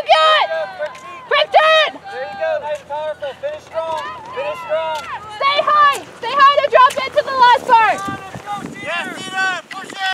you got?